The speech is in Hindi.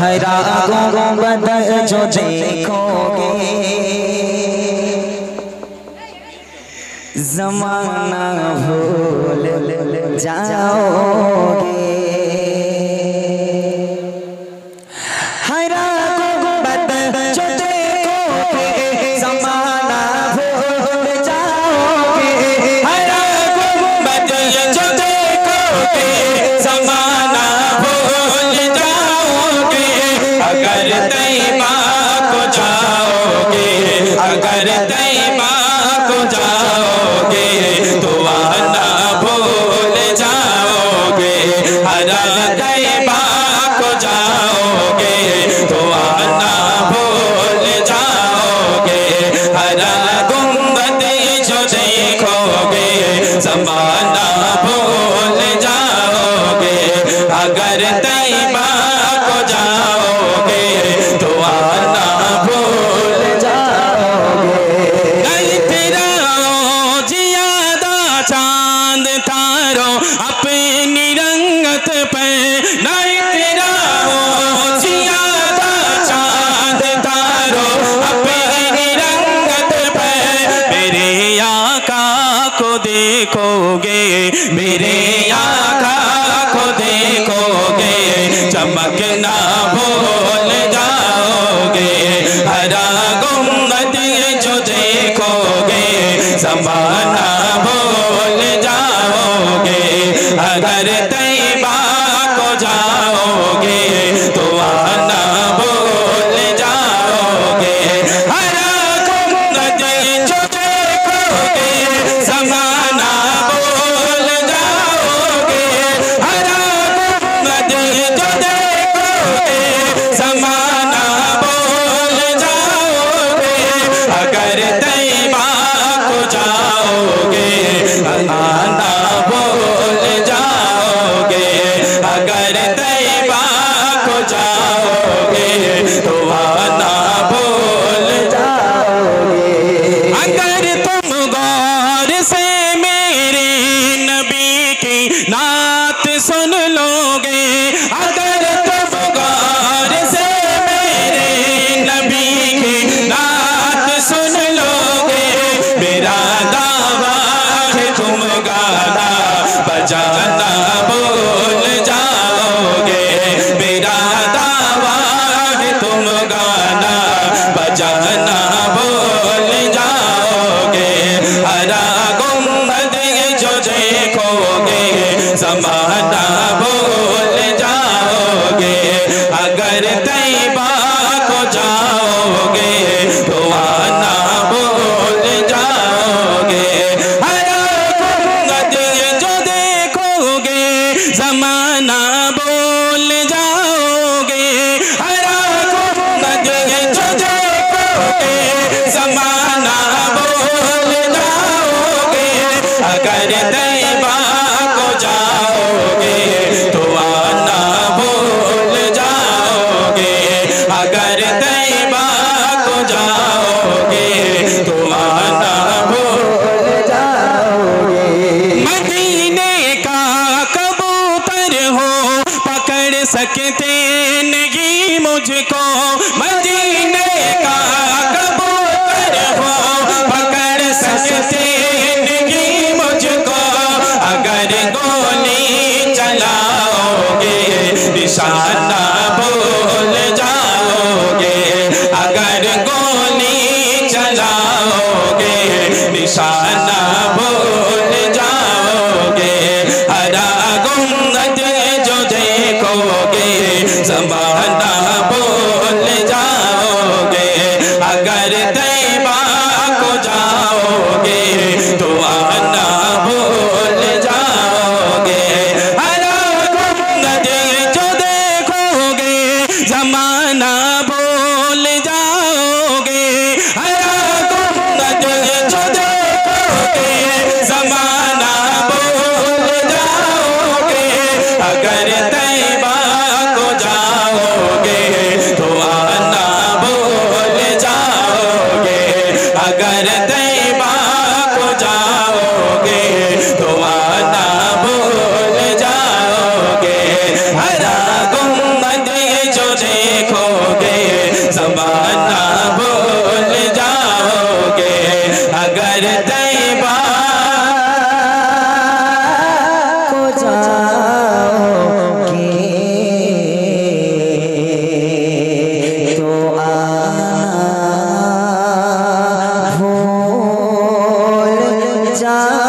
है गो गुंबद जो देखोगे। जमाना भूल जाओ। अगर तैबा को जाओगे अगर तैबा को जाओगे तो आना भूल जाओगे। हरा तैबा को जाओगे तो आना भूल जाओगे। हरा गुंबद जो जय देखोगे, मेरे आका को देखोगे, चमकना भूल जाओगे, हरा गुंबद जो देखोगे समाना भूल जाओगे, अगर तैबा i got it Adab मुझको मदीने का कबूतर हो पकड़ सकते नहीं मुझको। अगर गोली चलाओगे निशान तैबा को जाओगे तो आ that thing. जा